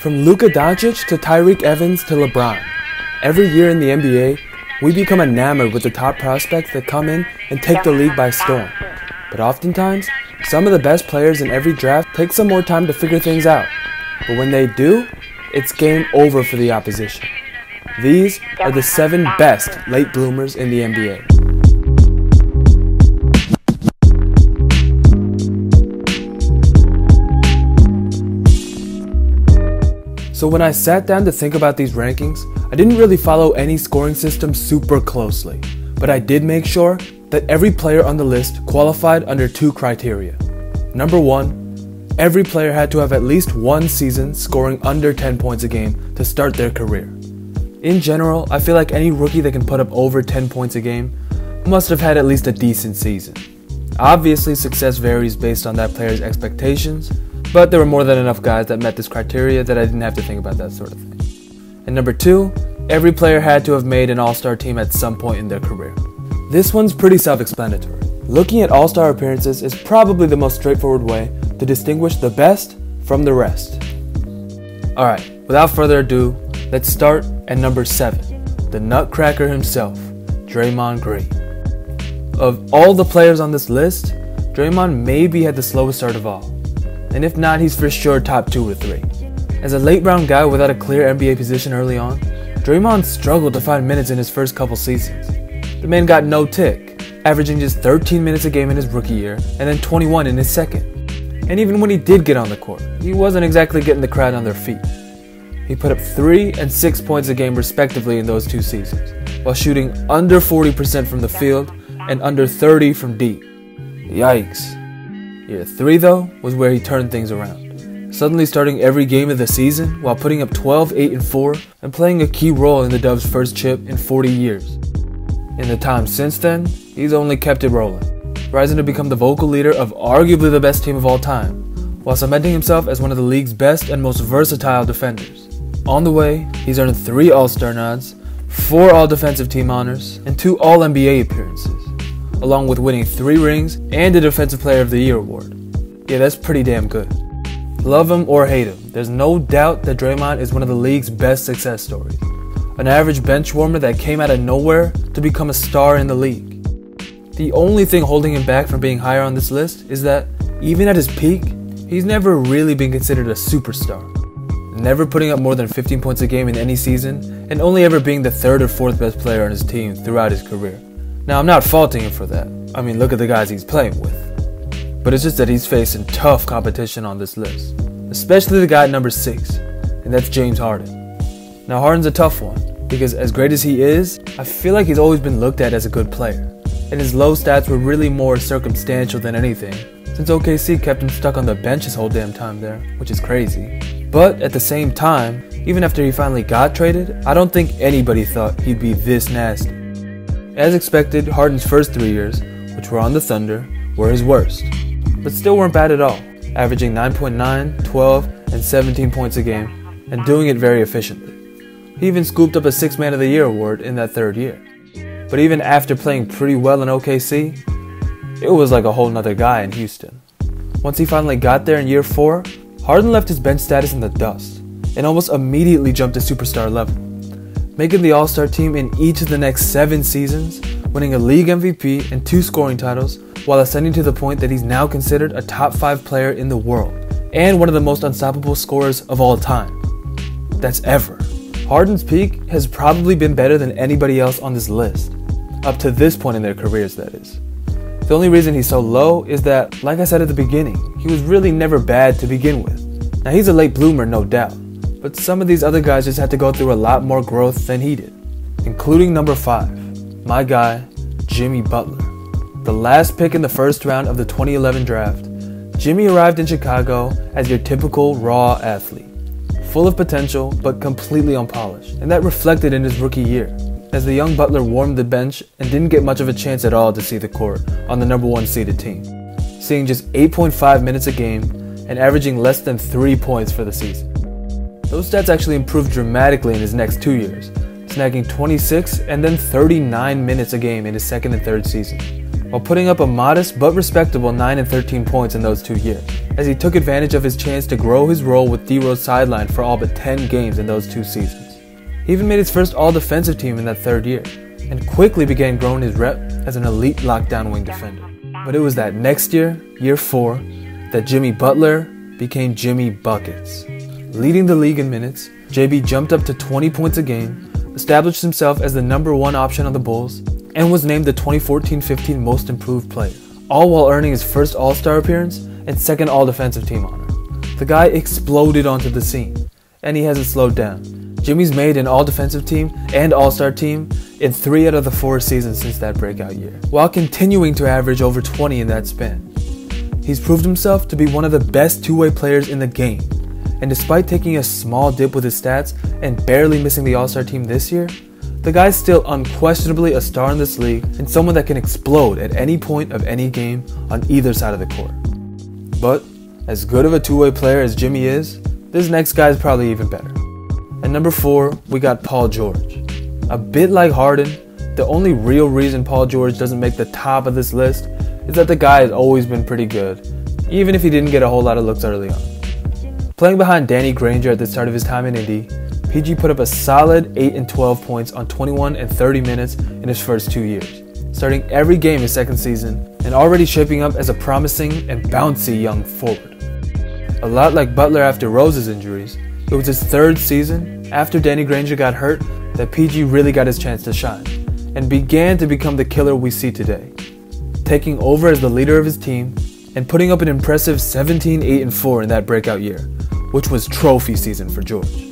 From Luka Doncic to Tyreke Evans to LeBron, every year in the NBA, we become enamored with the top prospects that come in and take the league by storm. But oftentimes, some of the best players in every draft take some more time to figure things out. But when they do, it's game over for the opposition. These are the seven best late bloomers in the NBA. So when I sat down to think about these rankings, I didn't really follow any scoring system super closely, but I did make sure that every player on the list qualified under two criteria. Number one, every player had to have at least one season scoring under 10 points a game to start their career. In general, I feel like any rookie that can put up over 10 points a game must have had at least a decent season. Obviously, success varies based on that player's expectations, but there were more than enough guys that met this criteria that I didn't have to think about that sort of thing. And number two, every player had to have made an all star team at some point in their career. This one's pretty self explanatory. Looking at all star appearances is probably the most straightforward way to distinguish the best from the rest. Alright, without further ado, let's start at number 7, the Nutcracker himself, Draymond Green. Of all the players on this list, Draymond maybe had the slowest start of all and if not, he's for sure top two or three. As a late round guy without a clear NBA position early on, Draymond struggled to find minutes in his first couple seasons. The man got no tick, averaging just 13 minutes a game in his rookie year and then 21 in his second. And even when he did get on the court, he wasn't exactly getting the crowd on their feet. He put up 3 and 6 points a game respectively in those two seasons, while shooting under 40% from the field and under 30 from deep. Yikes. Year 3, though, was where he turned things around. Suddenly starting every game of the season while putting up 12, 8, and 4 and playing a key role in the Dubs' first chip in 40 years. In the time since then, he's only kept it rolling, rising to become the vocal leader of arguably the best team of all time, while cementing himself as one of the league's best and most versatile defenders. On the way, he's earned three All Star nods, four All Defensive Team honors, and two All NBA appearances along with winning three rings and a Defensive Player of the Year award. Yeah, that's pretty damn good. Love him or hate him, there's no doubt that Draymond is one of the league's best success stories. An average bench warmer that came out of nowhere to become a star in the league. The only thing holding him back from being higher on this list is that, even at his peak, he's never really been considered a superstar. Never putting up more than 15 points a game in any season, and only ever being the third or fourth best player on his team throughout his career. Now, I'm not faulting him for that. I mean, look at the guys he's playing with. But it's just that he's facing tough competition on this list, especially the guy at number six, and that's James Harden. Now, Harden's a tough one because, as great as he is, I feel like he's always been looked at as a good player, and his low stats were really more circumstantial than anything, since OKC kept him stuck on the bench his whole damn time there, which is crazy. But at the same time, even after he finally got traded, I don't think anybody thought he'd be this nasty. As expected, Harden's first three years, which were on the Thunder, were his worst, but still weren't bad at all, averaging 9.9, 12, and 17 points a game, and doing it very efficiently. He even scooped up a Six Man of the Year award in that third year. But even after playing pretty well in OKC, it was like a whole nother guy in Houston. Once he finally got there in year four, Harden left his bench status in the dust and almost immediately jumped to superstar level making the All Star team in each of the next seven seasons, winning a league MVP and two scoring titles, while ascending to the point that he's now considered a top five player in the world and one of the most unstoppable scorers of all time. That's ever. Harden's peak has probably been better than anybody else on this list, up to this point in their careers, that is. The only reason he's so low is that, like I said at the beginning, he was really never bad to begin with. Now, he's a late bloomer, no doubt, but some of these other guys just had to go through a lot more growth than he did, including number 5, my guy, Jimmy Butler. The last pick in the first round of the 2011 draft, Jimmy arrived in Chicago as your typical raw athlete, full of potential but completely unpolished, and that reflected in his rookie year, as the young Butler warmed the bench and didn't get much of a chance at all to see the court on the number one seeded team, seeing just 8.5 minutes a game and averaging less than 3 points for the season. Those stats actually improved dramatically in his next two years, snagging 26 and then 39 minutes a game in his second and third season, while putting up a modest but respectable 9 and 13 points in those two years, as he took advantage of his chance to grow his role with D Rose sidelined for all but 10 games in those two seasons. He even made his first all defensive team in that third year, and quickly began growing his rep as an elite lockdown wing defender. But it was that next year, year four, that Jimmy Butler became Jimmy Buckets. Leading the league in minutes, JB jumped up to 20 points a game, established himself as the number one option on the Bulls, and was named the 2014 15 Most Improved Player, all while earning his first All Star appearance and second All Defensive Team honor. The guy exploded onto the scene, and he hasn't slowed down. Jimmy's made an All Defensive Team and All Star team in three out of the four seasons since that breakout year, while continuing to average over 20 in that span. He's proved himself to be one of the best two way players in the game, and despite taking a small dip with his stats and barely missing the All Star team this year, the guy's still unquestionably a star in this league and someone that can explode at any point of any game on either side of the court. But, as good of a two way player as Jimmy is, this next guy is probably even better. At number 4, we got Paul George. A bit like Harden, the only real reason Paul George doesn't make the top of this list is that the guy has always been pretty good, even if he didn't get a whole lot of looks early on. Playing behind Danny Granger at the start of his time in Indy, PG put up a solid 8 and 12 points on 21 and 30 minutes in his first two years, starting every game his second season and already shaping up as a promising and bouncy young forward. A lot like Butler after Rose's injuries, it was his third season after Danny Granger got hurt that PG really got his chance to shine and began to become the killer we see today, taking over as the leader of his team and putting up an impressive 17 8 and 4 in that breakout year, which was trophy season for George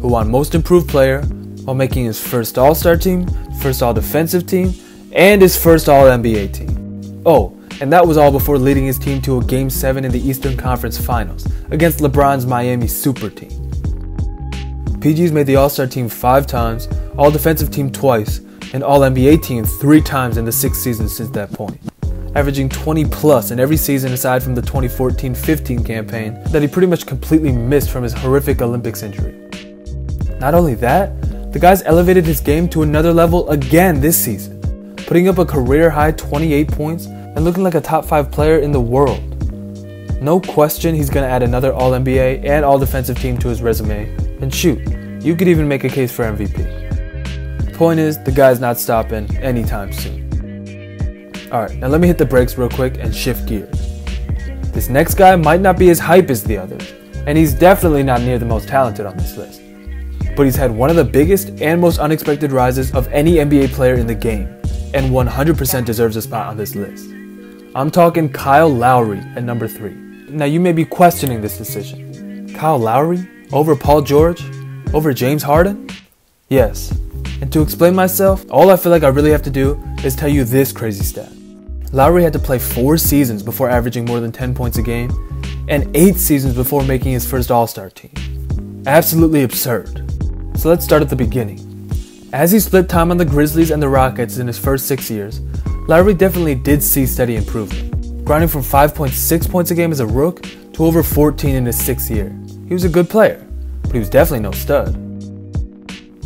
who won Most Improved Player while making his first All Star team, first All Defensive team, and his first All NBA team. Oh, and that was all before leading his team to a Game 7 in the Eastern Conference Finals against LeBron's Miami Super Team. PG's made the All Star team five times, All Defensive team twice, and All NBA team three times in the six seasons since that point, averaging 20 plus in every season aside from the 2014 15 campaign that he pretty much completely missed from his horrific Olympics injury. Not only that, the guy's elevated his game to another level again this season, putting up a career high 28 points and looking like a top 5 player in the world. No question he's going to add another All NBA and All Defensive team to his resume, and shoot, you could even make a case for MVP. Point is, the guy's not stopping anytime soon. Alright, now let me hit the brakes real quick and shift gears. This next guy might not be as hype as the others, and he's definitely not near the most talented on this list but he's had one of the biggest and most unexpected rises of any NBA player in the game, and 100% deserves a spot on this list. I'm talking Kyle Lowry at number 3. Now you may be questioning this decision. Kyle Lowry? Over Paul George? Over James Harden? Yes. And to explain myself, all I feel like I really have to do is tell you this crazy stat. Lowry had to play four seasons before averaging more than 10 points a game, and eight seasons before making his first All Star team. Absolutely absurd. So let's start at the beginning. As he split time on the Grizzlies and the Rockets in his first six years, Lowry definitely did see steady improvement, grinding from 5.6 points a game as a rook to over 14 in his sixth year. He was a good player, but he was definitely no stud.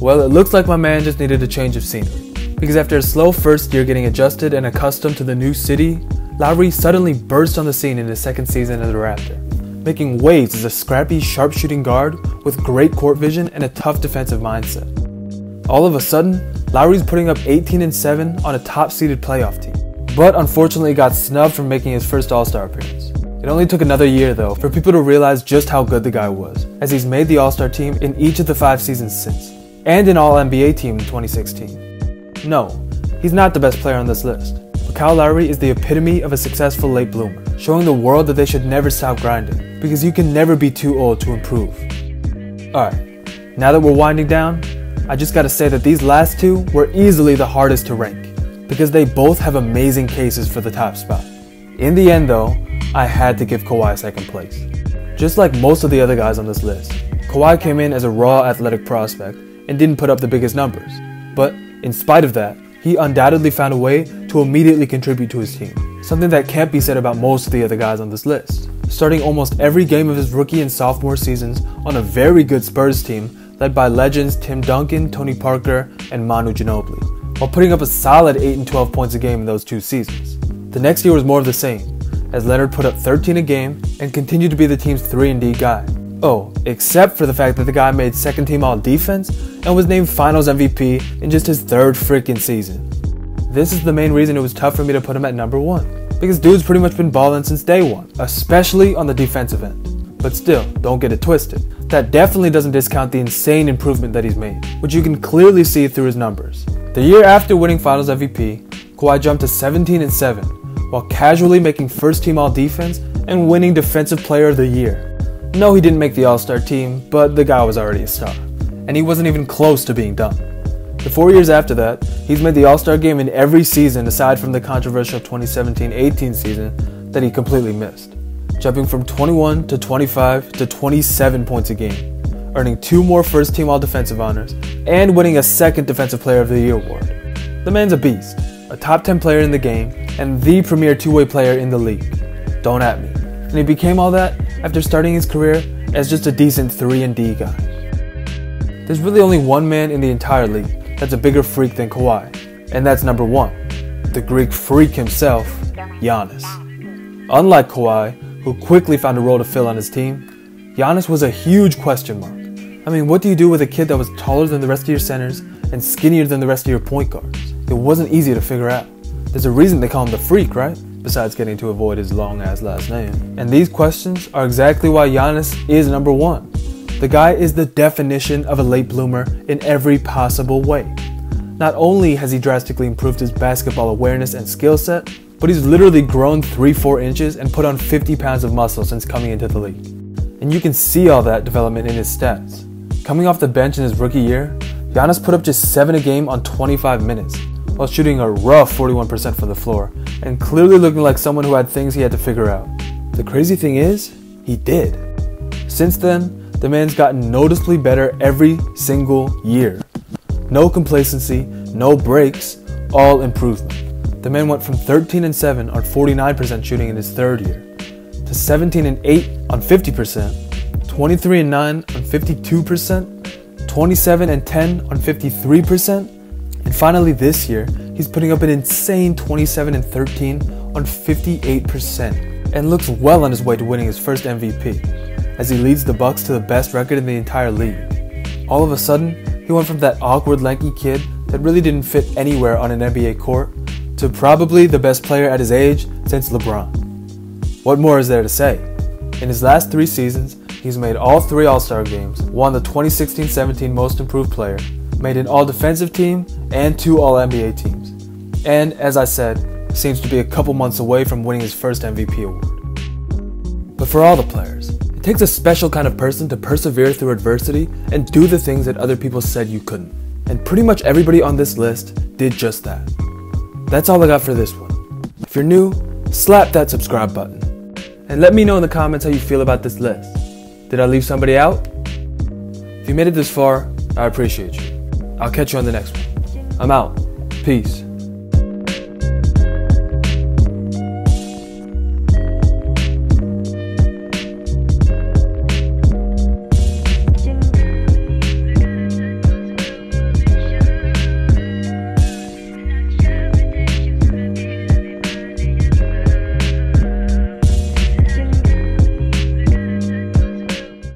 Well, it looks like my man just needed a change of scenery, because after a slow first year getting adjusted and accustomed to the new city, Lowry suddenly burst on the scene in his second season as a Raptor making waves as a scrappy, sharpshooting guard with great court vision and a tough defensive mindset. All of a sudden, Lowry's putting up 18 and 7 on a top-seeded playoff team, but unfortunately got snubbed from making his first All-Star appearance. It only took another year though for people to realize just how good the guy was, as he's made the All-Star team in each of the 5 seasons since, and an All-NBA team in 2016. No, he's not the best player on this list, but Kyle Lowry is the epitome of a successful late bloomer, showing the world that they should never stop grinding because you can never be too old to improve. Alright, now that we're winding down, I just gotta say that these last two were easily the hardest to rank because they both have amazing cases for the top spot. In the end, though, I had to give Kawhi second place. Just like most of the other guys on this list, Kawhi came in as a raw athletic prospect and didn't put up the biggest numbers. But in spite of that, he undoubtedly found a way to immediately contribute to his team, something that can't be said about most of the other guys on this list starting almost every game of his rookie and sophomore seasons on a very good Spurs team led by legends Tim Duncan, Tony Parker, and Manu Ginobili, while putting up a solid 8 and 12 points a game in those two seasons. The next year was more of the same, as Leonard put up 13 a game and continued to be the team's 3 and D guy. Oh, except for the fact that the guy made second team all defense and was named finals MVP in just his third freaking season. This is the main reason it was tough for me to put him at number 1. Because dude's pretty much been balling since day one, especially on the defensive end. But still, don't get it twisted. That definitely doesn't discount the insane improvement that he's made, which you can clearly see through his numbers. The year after winning Finals MVP, Kawhi jumped to 17 and 7, while casually making first team all defense and winning Defensive Player of the Year. No, he didn't make the All Star team, but the guy was already a star, and he wasn't even close to being done. The four years after that, he's made the All Star game in every season aside from the controversial 2017 18 season that he completely missed, jumping from 21 to 25 to 27 points a game, earning two more first team All Defensive honors, and winning a second Defensive Player of the Year award. The man's a beast, a top 10 player in the game, and the premier two way player in the league. Don't at me. And he became all that after starting his career as just a decent 3 and D guy. There's really only one man in the entire league that's a bigger freak than Kawhi, and that's number one, the Greek freak himself, Giannis. Unlike Kawhi, who quickly found a role to fill on his team, Giannis was a huge question mark. I mean, what do you do with a kid that was taller than the rest of your centers and skinnier than the rest of your point guards? It wasn't easy to figure out. There's a reason they call him the freak, right? Besides getting to avoid his long ass last name. And these questions are exactly why Giannis is number one. The guy is the definition of a late bloomer in every possible way. Not only has he drastically improved his basketball awareness and skill set, but he's literally grown 3 4 inches and put on 50 pounds of muscle since coming into the league. And you can see all that development in his stats. Coming off the bench in his rookie year, Giannis put up just 7 a game on 25 minutes, while shooting a rough 41% from the floor, and clearly looking like someone who had things he had to figure out. The crazy thing is, he did. Since then, the man's gotten noticeably better every single year. No complacency, no breaks, all improvement. The man went from 13 and 7 on 49% shooting in his third year to 17 and 8 on 50%, 23 and 9 on 52%, 27 and 10 on 53%, and finally this year, he's putting up an insane 27 and 13 on 58% and looks well on his way to winning his first MVP as he leads the Bucks to the best record in the entire league. All of a sudden, he went from that awkward lanky kid that really didn't fit anywhere on an NBA court to probably the best player at his age since LeBron. What more is there to say? In his last three seasons, he's made all three All Star games, won the 2016 17 Most Improved Player, made an All Defensive team, and two All NBA teams. And, as I said, seems to be a couple months away from winning his first MVP award. But for all the players, it takes a special kind of person to persevere through adversity and do the things that other people said you couldn't. And pretty much everybody on this list did just that. That's all I got for this one. If you're new, slap that subscribe button. And let me know in the comments how you feel about this list. Did I leave somebody out? If you made it this far, I appreciate you. I'll catch you on the next one. I'm out. Peace.